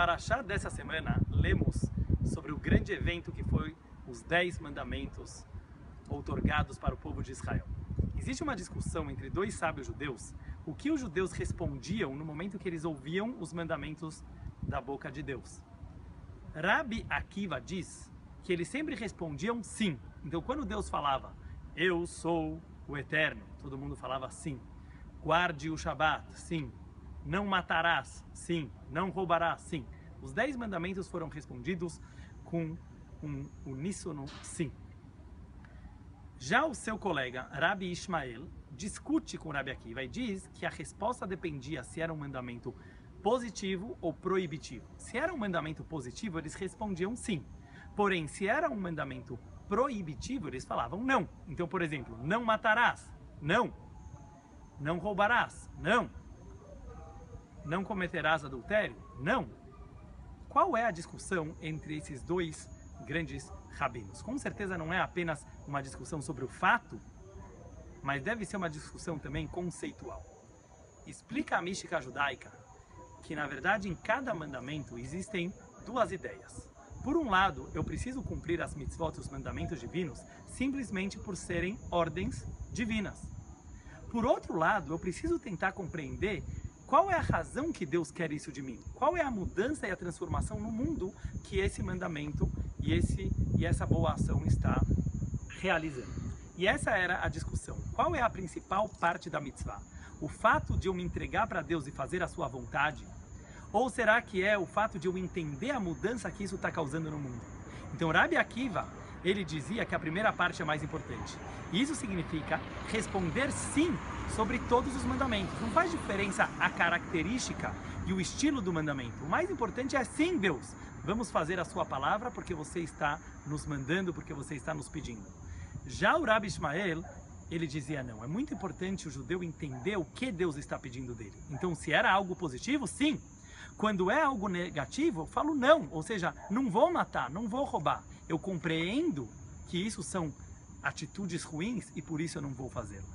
Paraxá dessa semana, lemos sobre o grande evento que foi os Dez Mandamentos outorgados para o povo de Israel. Existe uma discussão entre dois sábios judeus, o que os judeus respondiam no momento que eles ouviam os mandamentos da boca de Deus. Rabi Akiva diz que eles sempre respondiam sim. Então, quando Deus falava, eu sou o Eterno, todo mundo falava sim. Guarde o Shabat, sim. Não matarás, sim. Não roubarás, sim. Os dez mandamentos foram respondidos com um uníssono sim. Já o seu colega, Rabi Ismael, discute com Rabi Akiva e diz que a resposta dependia se era um mandamento positivo ou proibitivo. Se era um mandamento positivo, eles respondiam sim. Porém, se era um mandamento proibitivo, eles falavam não. Então, por exemplo, não matarás, não. Não roubarás, não. Não cometerás adultério, não. Qual é a discussão entre esses dois grandes rabinos? Com certeza não é apenas uma discussão sobre o fato, mas deve ser uma discussão também conceitual. Explica a mística judaica que, na verdade, em cada mandamento existem duas ideias. Por um lado, eu preciso cumprir as mitzvot, os mandamentos divinos, simplesmente por serem ordens divinas. Por outro lado, eu preciso tentar compreender qual é a razão que Deus quer isso de mim. Qual é a mudança e a transformação no mundo que esse mandamento e, esse, e essa boa ação está realizando. E essa era a discussão. Qual é a principal parte da mitzvah? O fato de eu me entregar para Deus e fazer a sua vontade? Ou será que é o fato de eu entender a mudança que isso está causando no mundo? Então, Rabi Akiva, ele dizia que a primeira parte é mais importante. Isso significa responder sim sobre todos os mandamentos. Não faz diferença a característica e o estilo do mandamento. O mais importante é sim, Deus. Vamos fazer a sua palavra porque você está nos mandando, porque você está nos pedindo. Já o Rabi Ismael, ele dizia não. É muito importante o judeu entender o que Deus está pedindo dele. Então, se era algo positivo, sim. Quando é algo negativo, eu falo não, ou seja, não vou matar, não vou roubar. Eu compreendo que isso são atitudes ruins e por isso eu não vou fazê-las.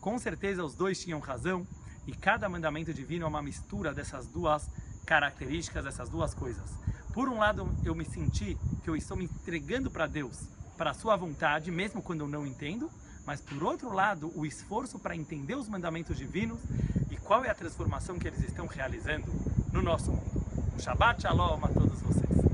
Com certeza os dois tinham razão e cada mandamento divino é uma mistura dessas duas características, dessas duas coisas. Por um lado, eu me senti que eu estou me entregando para Deus, para a sua vontade, mesmo quando eu não entendo, mas por outro lado, o esforço para entender os mandamentos divinos e qual é a transformação que eles estão realizando no nosso mundo. Um Shabbat Shalom a todos vocês.